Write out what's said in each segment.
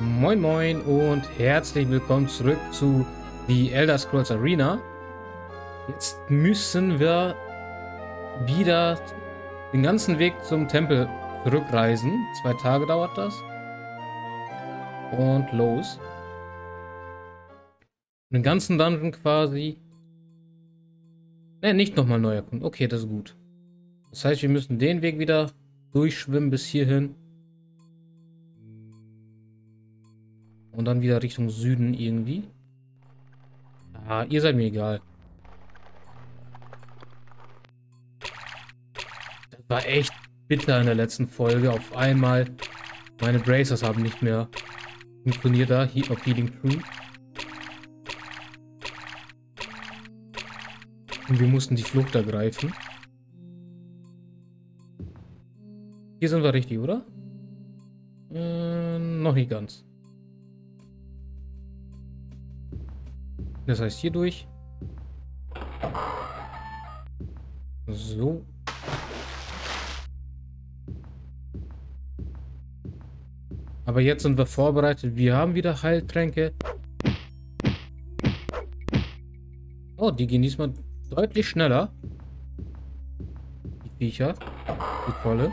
Moin Moin und herzlich willkommen zurück zu The Elder Scrolls Arena. Jetzt müssen wir wieder den ganzen Weg zum Tempel zurückreisen. Zwei Tage dauert das. Und los. Den ganzen Dungeon quasi. Ne, nicht nochmal neu erkunden. Okay, das ist gut. Das heißt, wir müssen den Weg wieder durchschwimmen bis hierhin. Und dann wieder Richtung Süden irgendwie. Ah, ihr seid mir egal. Das war echt bitter in der letzten Folge. Auf einmal meine Bracers haben nicht mehr funktioniert da. He auf Healing True. Und wir mussten die Flucht ergreifen. Hier sind wir richtig, oder? Äh, noch nicht ganz. Das heißt hier durch. So. Aber jetzt sind wir vorbereitet. Wir haben wieder Heiltränke. Oh, die gehen diesmal deutlich schneller. Die Viecher. Die Kolle.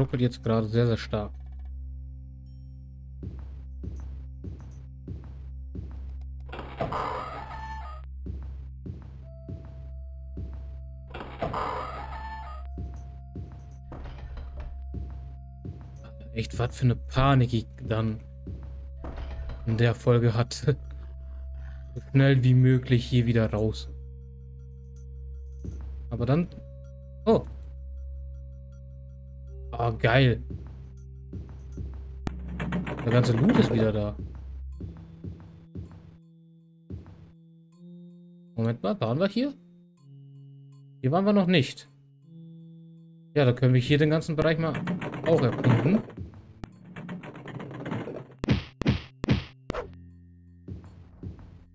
Ruckelt jetzt gerade sehr, sehr stark. Echt, was für eine Panik ich dann in der Folge hatte. So schnell wie möglich hier wieder raus. Aber dann... geil. Der ganze Loot ist wieder da. Moment mal, waren wir hier? Hier waren wir noch nicht. Ja, da können wir hier den ganzen Bereich mal auch erkunden.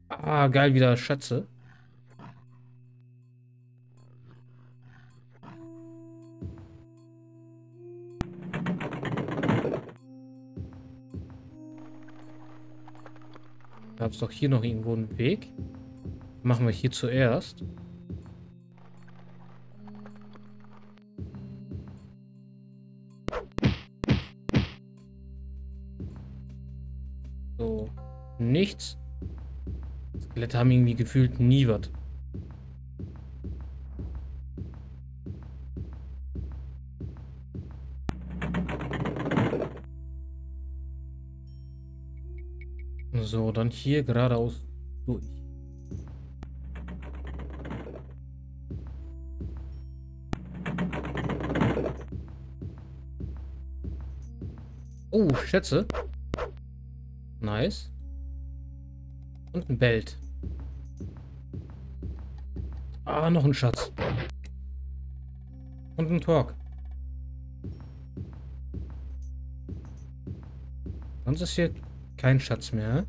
Ah, geil, wieder Schätze. Es doch hier noch irgendwo einen Weg? Machen wir hier zuerst. So, nichts. Skelette haben irgendwie gefühlt nie was. So, dann hier geradeaus durch. Oh, Schätze. Nice. Und ein Belt. Ah, noch ein Schatz. Und ein Talk. Sonst ist hier kein Schatz mehr.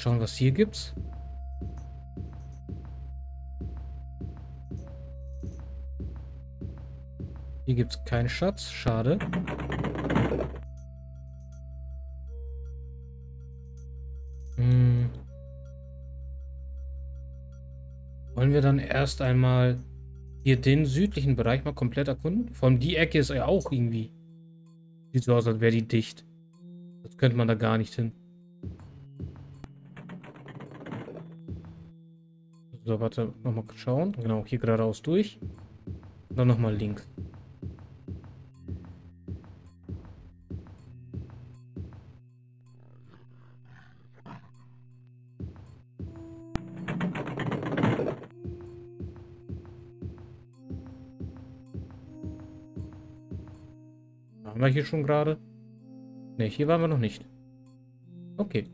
Schauen, was hier gibt's. Hier gibt's keinen Schatz. Schade. Hm. Wollen wir dann erst einmal hier den südlichen Bereich mal komplett erkunden? Vor allem die Ecke ist ja auch irgendwie Sieht so aus, als wäre die dicht. Das könnte man da gar nicht hin. So, warte, nochmal schauen. Genau, hier geradeaus durch. Und dann nochmal links. Waren wir hier schon gerade? Ne, hier waren wir noch nicht. Okay.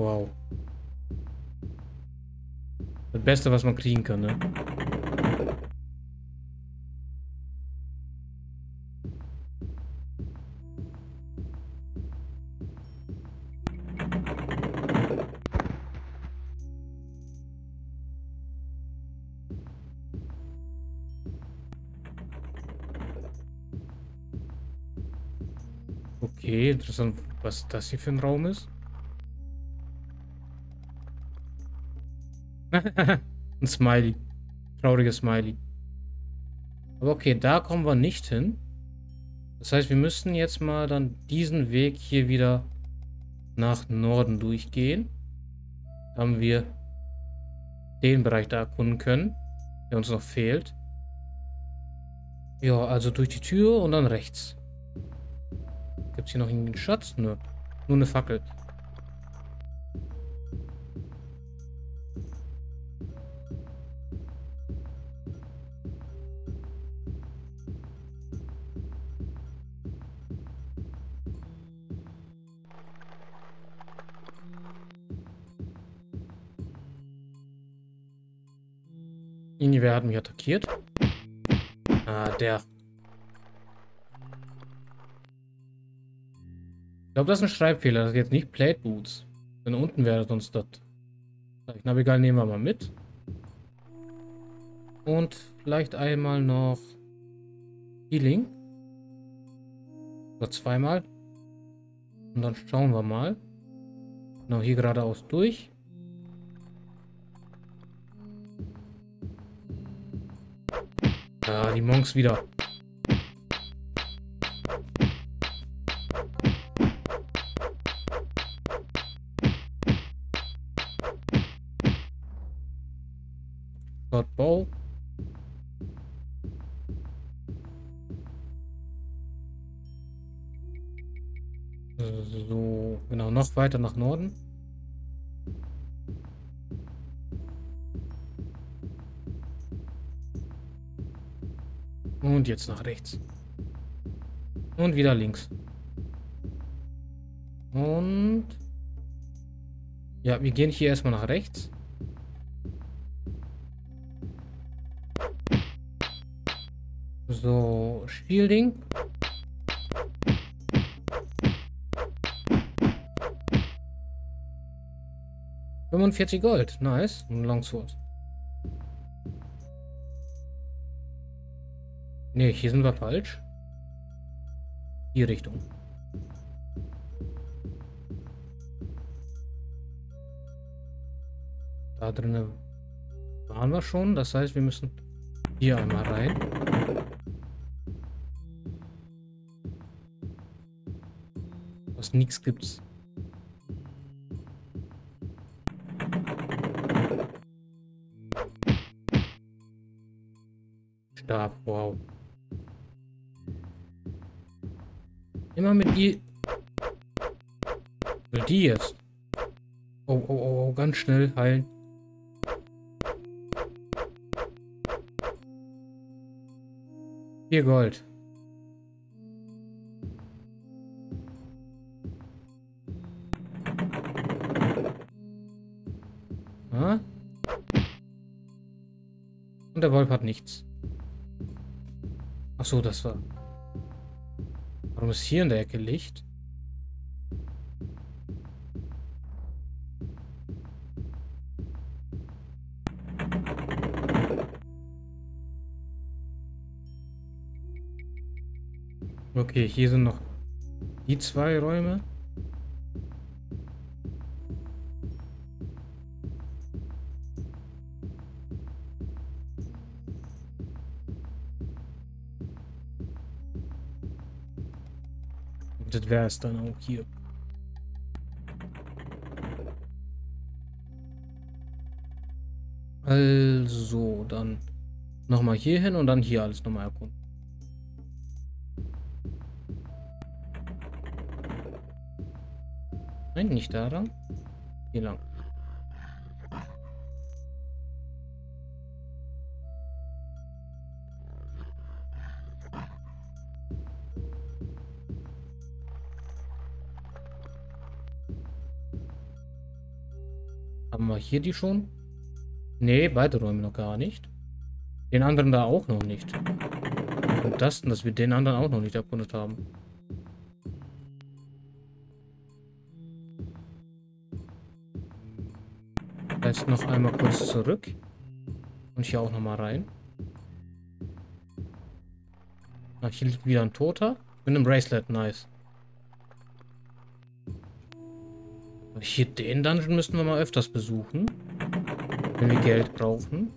Wow. Das Beste, was man kriegen kann, ne? Okay, interessant, was das hier für ein Raum ist. ein Smiley. Trauriges Smiley. Aber okay, da kommen wir nicht hin. Das heißt, wir müssten jetzt mal dann diesen Weg hier wieder nach Norden durchgehen. Da haben wir den Bereich da erkunden können, der uns noch fehlt. Ja, also durch die Tür und dann rechts. Gibt es hier noch einen Schatz? Nö. Nur eine Fackel. Attackiert? Ah, der. Ich glaube, das ist ein Schreibfehler. Das ist jetzt nicht Plate Boots. Denn unten wäre sonst das. Na egal, nehmen wir mal mit. Und vielleicht einmal noch Healing. Oder zweimal. Und dann schauen wir mal. Genau, hier geradeaus durch. Die Monks wieder. Bau. So, genau, noch weiter nach Norden. Und jetzt nach rechts. Und wieder links. Und... Ja, wir gehen hier erstmal nach rechts. So, Shielding. Fünfundvierzig Gold. Nice. Ein Longsword. Ne, hier sind wir falsch. Die Richtung. Da drinnen waren wir schon. Das heißt, wir müssen hier einmal rein. Was nichts gibt's. Stab, wow. Immer mit die... Will die jetzt? Oh, oh, oh, oh, ganz schnell heilen. Vier Gold. Ah? Und der Wolf hat nichts. Ach so, das war... Warum ist hier in der Ecke Licht? Okay, hier sind noch die zwei Räume. Wäre es dann auch hier. Also, dann nochmal hier hin und dann hier alles nochmal erkunden. Nein, nicht da lang. Hier lang. Hier die schon? Nee, beide Räume noch gar nicht. Den anderen da auch noch nicht. Und das denn, dass wir den anderen auch noch nicht erkundet haben. Jetzt noch einmal kurz zurück. Und hier auch nochmal rein. Ah, hier liegt wieder ein Toter. Mit einem Bracelet, nice. Hier den Dungeon müssten wir mal öfters besuchen. Wenn wir Geld brauchen.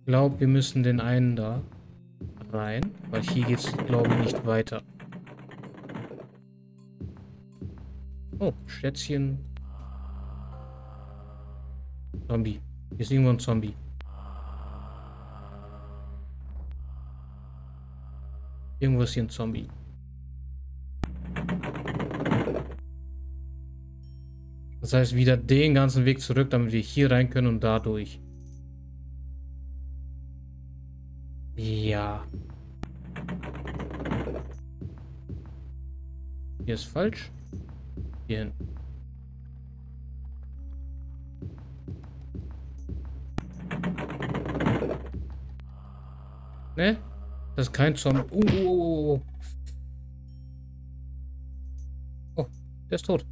Ich glaube, wir müssen den einen da rein. Weil hier geht es, glaube ich, nicht weiter. Oh, Schätzchen. Zombie. Hier ist irgendwo ein Zombie. Irgendwo ist hier ein Zombie. Das heißt, wieder den ganzen Weg zurück, damit wir hier rein können und dadurch. Ja. Hier ist falsch. Hier hin. Ne? Das ist kein Zombie. Uh, uh, uh, oh, der ist tot.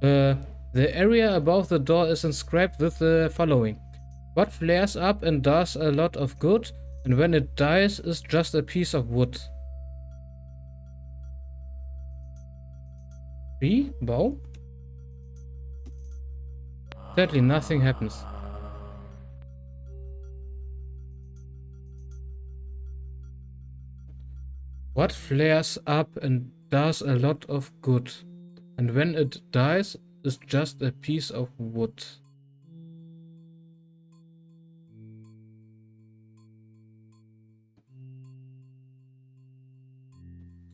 Uh, the area above the door is inscribed with the following. What flares up and does a lot of good, and when it dies is just a piece of wood. Wie? Bau? Sadly, nothing happens. What flares up and does a lot of good, and when it dies is just a piece of wood.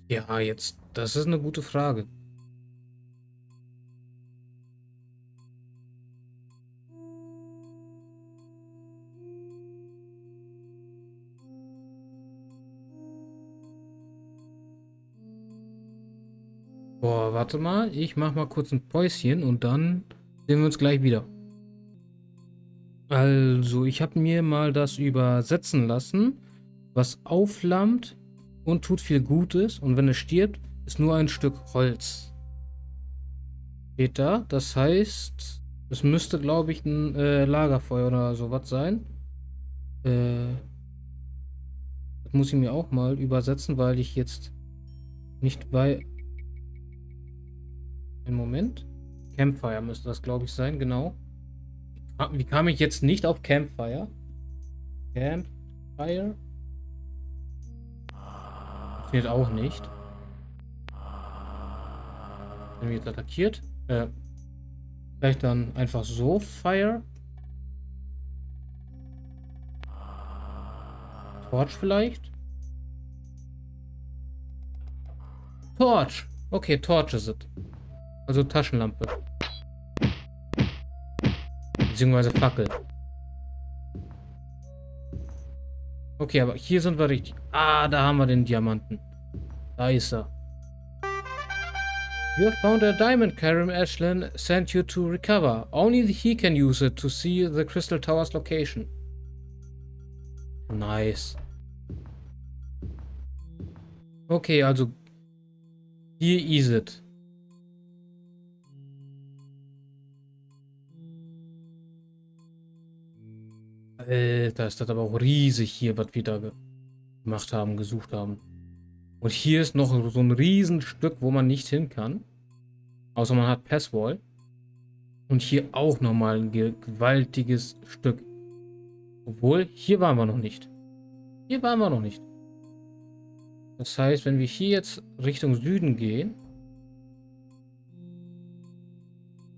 Ja, jetzt, das ist eine gute Frage. Boah, warte mal. Ich mach mal kurz ein Päuschen und dann sehen wir uns gleich wieder. Also, ich habe mir mal das übersetzen lassen, was aufflammt und tut viel Gutes. Und wenn es stirbt, ist nur ein Stück Holz. Steht da. Das heißt, es müsste, glaube ich, ein äh, Lagerfeuer oder sowas sein. Äh, das muss ich mir auch mal übersetzen, weil ich jetzt nicht weiß... Einen Moment. Campfire müsste das, glaube ich, sein, genau. Ah, wie kam ich jetzt nicht auf Campfire? Campfire? Funktioniert auch nicht. Wenn wir jetzt attackiert. Äh, vielleicht dann einfach so Fire. Torch vielleicht? Torch. Okay, Torch ist es. Also Taschenlampe. Beziehungsweise Fackel. Okay, aber hier sind wir richtig. Ah, da haben wir den Diamanten. Da ist er. You have found a diamond Karim Ashland sent you to recover. Only he can use it to see the Crystal Tower's location. Nice. Okay, also hier ist es. Alter, ist das aber auch riesig hier, was wir da gemacht haben, gesucht haben. Und hier ist noch so ein Riesenstück, wo man nicht hin kann. Außer man hat Passwall. Und hier auch nochmal ein gewaltiges Stück. Obwohl, hier waren wir noch nicht. Hier waren wir noch nicht. Das heißt, wenn wir hier jetzt Richtung Süden gehen,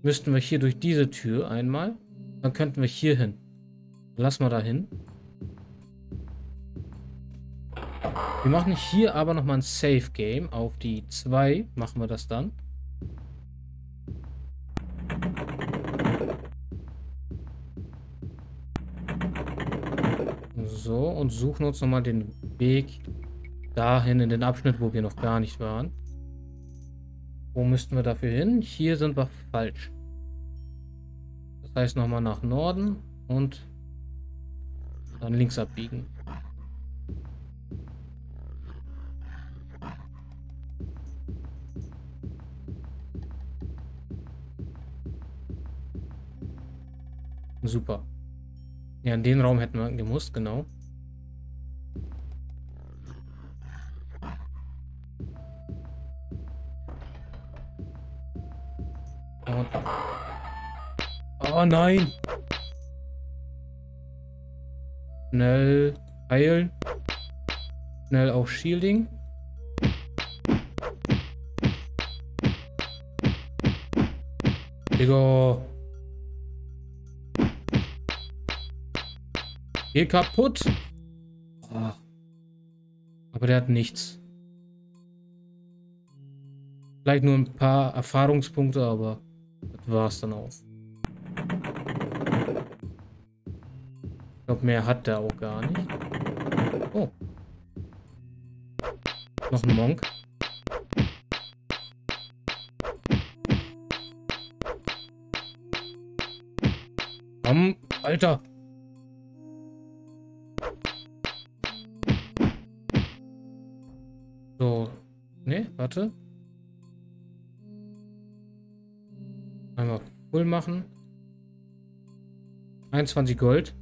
müssten wir hier durch diese Tür einmal. Dann könnten wir hier hin. Lass mal dahin. Wir machen hier aber nochmal ein Safe Game. Auf die 2 machen wir das dann. So, und suchen uns nochmal den Weg dahin in den Abschnitt, wo wir noch gar nicht waren. Wo müssten wir dafür hin? Hier sind wir falsch. Das heißt nochmal nach Norden und dann links abbiegen. Super. Ja, in den Raum hätten wir gemusst, genau. Und oh nein! Schnell heilen. Schnell auch Shielding. Digga. Geh kaputt. Oh. Aber der hat nichts. Vielleicht nur ein paar Erfahrungspunkte, aber das war's dann auch. Ich glaube, mehr hat der auch gar nicht. Oh. Noch ein Monk. Komm, Alter. So. Ne, warte. Einmal voll machen. 21 Gold.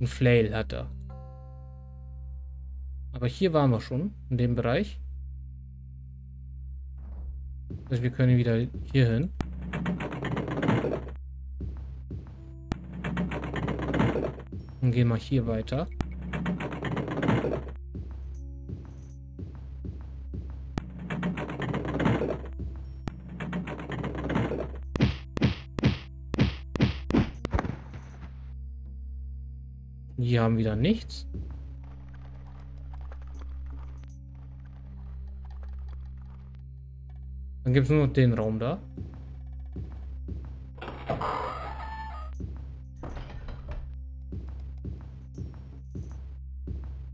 Ein Flail hat er. Aber hier waren wir schon, in dem Bereich. Also wir können wieder hier hin. Und gehen mal hier weiter. Die haben wieder nichts. Dann gibt es nur noch den Raum da.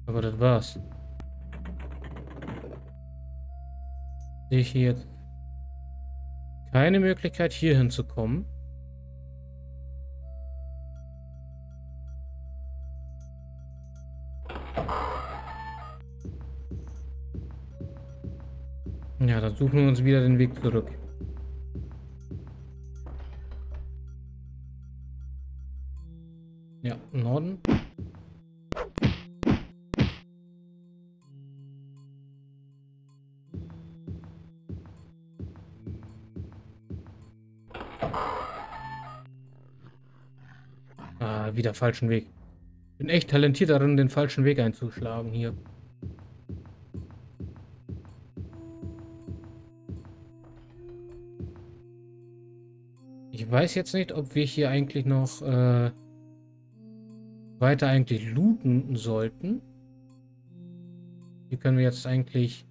Aber das war's. Sehe ich hier jetzt keine Möglichkeit hier hinzukommen. Suchen uns wieder den Weg zurück. Ja, Norden. Ah, wieder falschen Weg. Bin echt talentiert darin, den falschen Weg einzuschlagen hier. Ich weiß jetzt nicht, ob wir hier eigentlich noch äh, weiter eigentlich looten sollten. Hier können wir jetzt eigentlich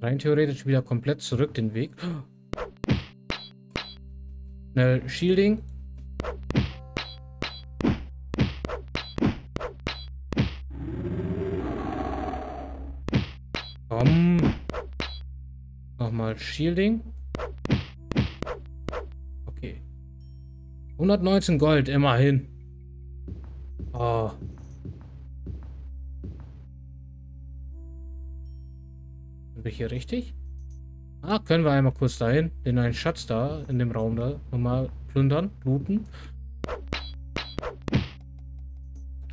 rein theoretisch wieder komplett zurück den Weg. Schnell Shielding. Komm. Nochmal Shielding. 119 Gold, immerhin. Oh. Sind wir hier richtig? Ah, können wir einmal kurz dahin, den einen Schatz da, in dem Raum da, nochmal plündern, looten.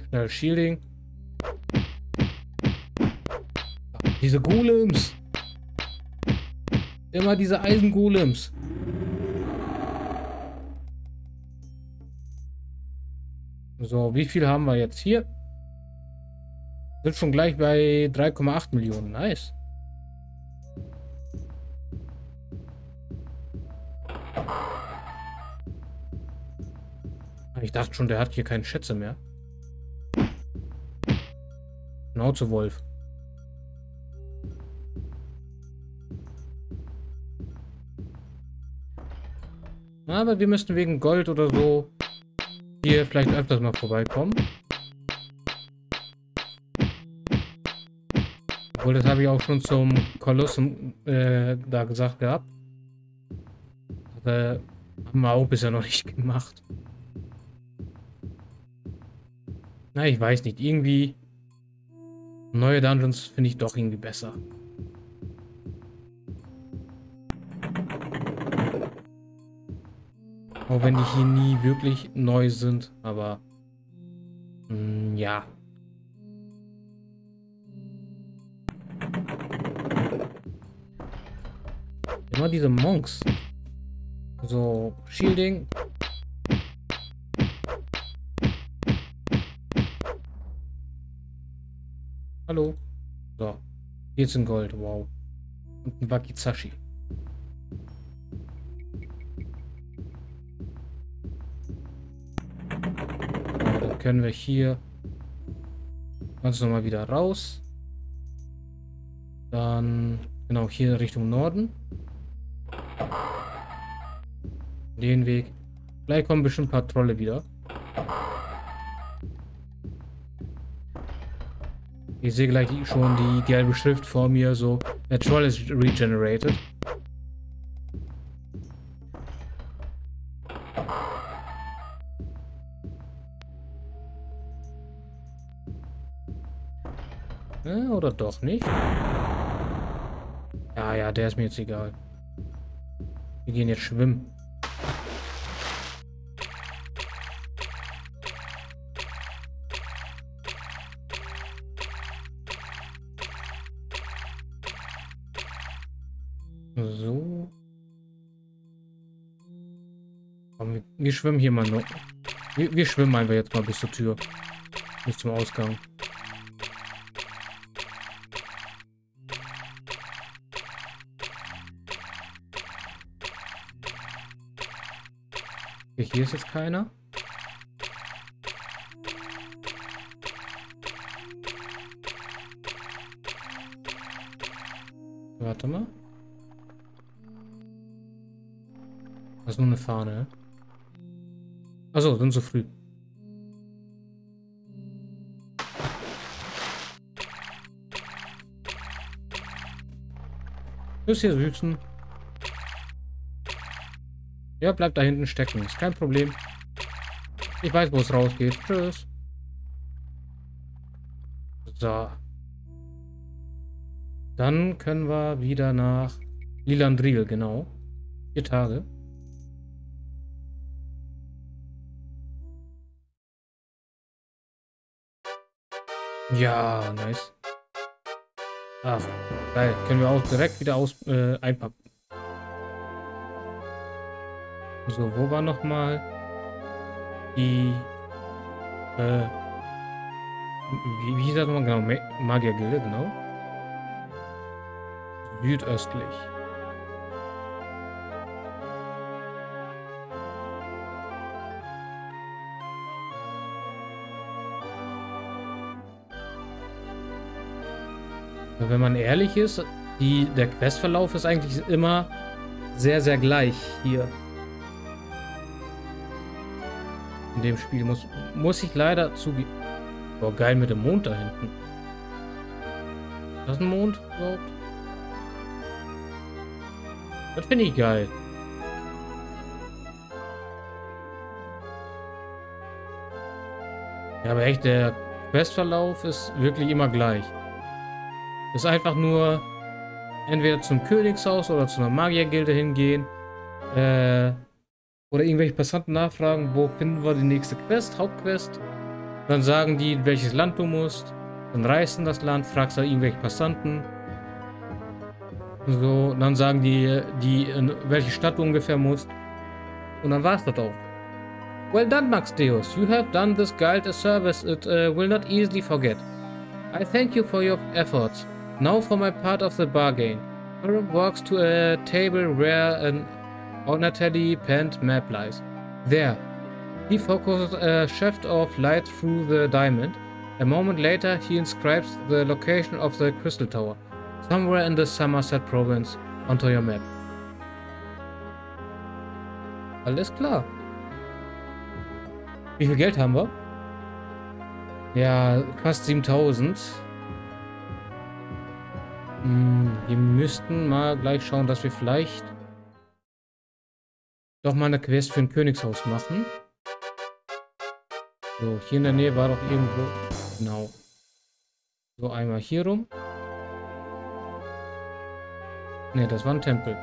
Schnell Shielding. Diese Golems. Immer diese Eisengolems. So, wie viel haben wir jetzt hier? Sind schon gleich bei 3,8 Millionen. Nice. Ich dachte schon, der hat hier keine Schätze mehr. Schnauze Wolf. Aber wir müssten wegen Gold oder so hier vielleicht öfters mal vorbeikommen. Obwohl, das habe ich auch schon zum Kolossum äh, da gesagt gehabt. Das äh, haben wir auch bisher noch nicht gemacht. Na, ich weiß nicht. Irgendwie neue Dungeons finde ich doch irgendwie besser. Auch wenn die hier nie wirklich neu sind, aber mh, mm, ja. Immer diese Monks. So, Shielding. Hallo. So. 14 Gold, wow. Und ein Wakizashi. Können wir hier ganz normal wieder raus. Dann, genau, hier Richtung Norden. Den Weg. Gleich kommen bestimmt ein paar Trolle wieder. Ich sehe gleich schon die gelbe Schrift vor mir, so, der Troll ist regenerated. Oder doch nicht? Ja, ja, der ist mir jetzt egal. Wir gehen jetzt schwimmen. So. Komm, wir, wir, schwimmen hier mal noch. Wir, wir schwimmen einfach jetzt mal bis zur Tür. Bis zum Ausgang. Hier ist jetzt keiner. Warte mal. Das ist nur eine Fahne. Achso, dann so früh. Ist hier Süßen. Ja, bleibt da hinten stecken. Ist kein Problem. Ich weiß, wo es rausgeht. Tschüss. So. Dann können wir wieder nach Lilandril, genau. Vier Tage. Ja, nice. Ach, geil. Können wir auch direkt wieder aus äh, einpacken. So, wo war nochmal die äh, wie, wie hieß das nochmal genau? Magiergilde, genau. Südöstlich. Wenn man ehrlich ist, die, der Questverlauf ist eigentlich immer sehr, sehr gleich hier. In dem Spiel muss, muss ich leider zugeben. Boah, geil mit dem Mond da hinten. Ist das ein Mond überhaupt? Das finde ich geil. Ja, aber echt, der Questverlauf ist wirklich immer gleich. Ist einfach nur entweder zum Königshaus oder zu einer Magiergilde hingehen. Äh, oder irgendwelche Passanten nachfragen, wo finden wir die nächste Quest, Hauptquest. Dann sagen die, welches Land du musst. Dann reist in das Land, fragst da irgendwelche Passanten. So, dann sagen die, die in welche Stadt du ungefähr musst. Und dann war's das auch. Well done, Max Deus. You have done this guild a service it uh, will not easily forget. I thank you for your efforts. Now for my part of the bargain. Hiram walks to a table where an ornately penned map lies. There. He focuses a shaft of light through the diamond. A moment later, he inscribes the location of the crystal tower, somewhere in the Somerset province, onto your map. Alles klar. Wie viel Geld haben wir? Ja, fast 7000. Hm, wir müssten mal gleich schauen, dass wir vielleicht doch mal eine Quest für ein Königshaus machen. So, hier in der Nähe war doch irgendwo... Genau. So, einmal hier rum. Ne, das war ein Tempel.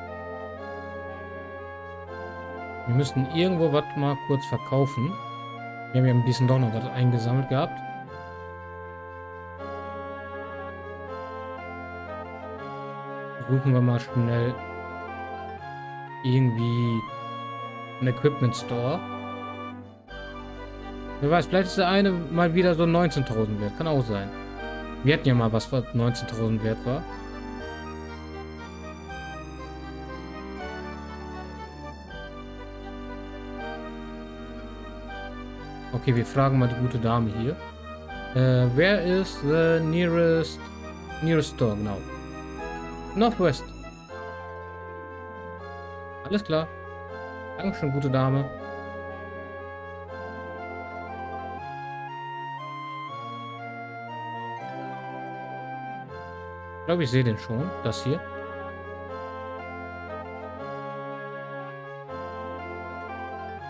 Wir müssten irgendwo was mal kurz verkaufen. Wir haben ja ein bisschen doch noch was eingesammelt gehabt. Suchen wir mal schnell irgendwie ein Equipment Store. Wer weiß, vielleicht ist der eine mal wieder so 19.000 wert. Kann auch sein. Wir hatten ja mal was, was 19.000 wert war. Okay, wir fragen mal die gute Dame hier. Äh, where is the nearest nearest store? Genau. Northwest. Alles klar. Dankeschön, gute Dame. Ich glaube, ich sehe den schon. Das hier.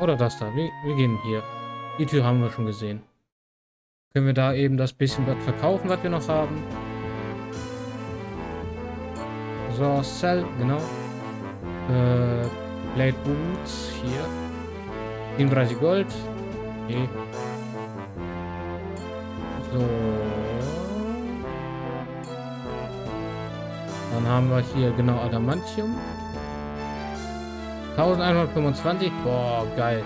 Oder das da. Wir, wir gehen hier. Die Tür haben wir schon gesehen. Können wir da eben das bisschen was verkaufen, was wir noch haben? So, Sell, genau. Äh, Blade Boots, hier. 37 Gold. Okay. So. Dann haben wir hier genau Adamantium. 1125. Boah, geil.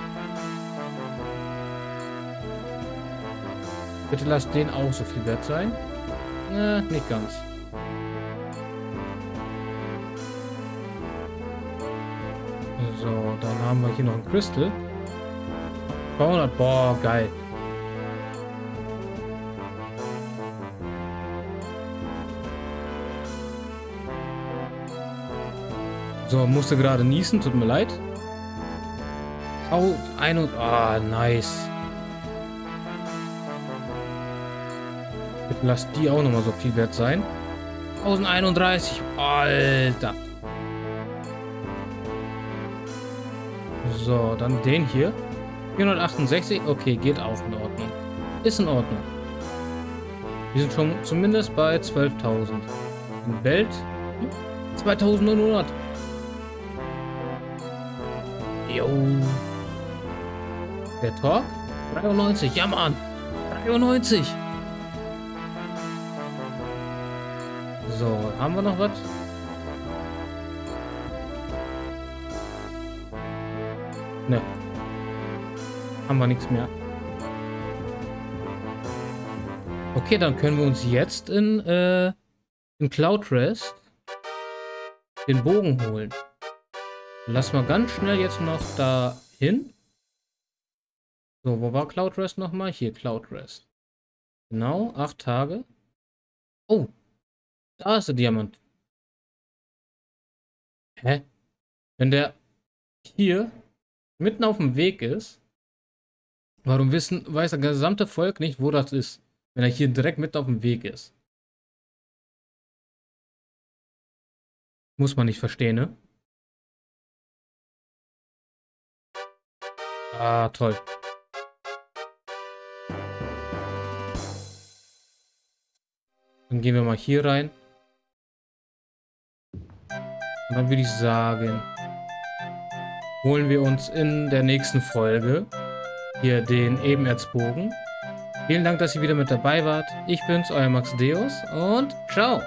Bitte lass den auch so viel wert sein. Ne, nicht ganz. Haben wir hier noch ein Crystal. 200, boah, geil. So, musste gerade niesen, tut mir leid. Oh, ein und... Ah, nice. Lass die auch nochmal so viel wert sein. 1031. Alter. So, dann den hier. 468. Okay, geht auch in Ordnung. Ist in Ordnung. Wir sind schon zumindest bei 12.000. Welt 2900. Jo. Der Talk? 93. Ja, Mann. 93. So, haben wir noch was? Ne. Haben wir nichts mehr. Okay, dann können wir uns jetzt in, äh, in Cloud Rest den Bogen holen. Lass mal ganz schnell jetzt noch da hin. So, wo war Cloud Rest nochmal? Hier, Cloud Rest. Genau, acht Tage. Oh, da ist der Diamant. Hä? Wenn der hier mitten auf dem Weg ist, warum wissen, weiß das gesamte Volk nicht, wo das ist? Wenn er hier direkt mitten auf dem Weg ist. Muss man nicht verstehen, ne? Ah, toll. Dann gehen wir mal hier rein. Und dann würde ich sagen, holen wir uns in der nächsten Folge hier den Ebenerzbogen. Vielen Dank, dass ihr wieder mit dabei wart. Ich bin's, euer Max Deus und ciao.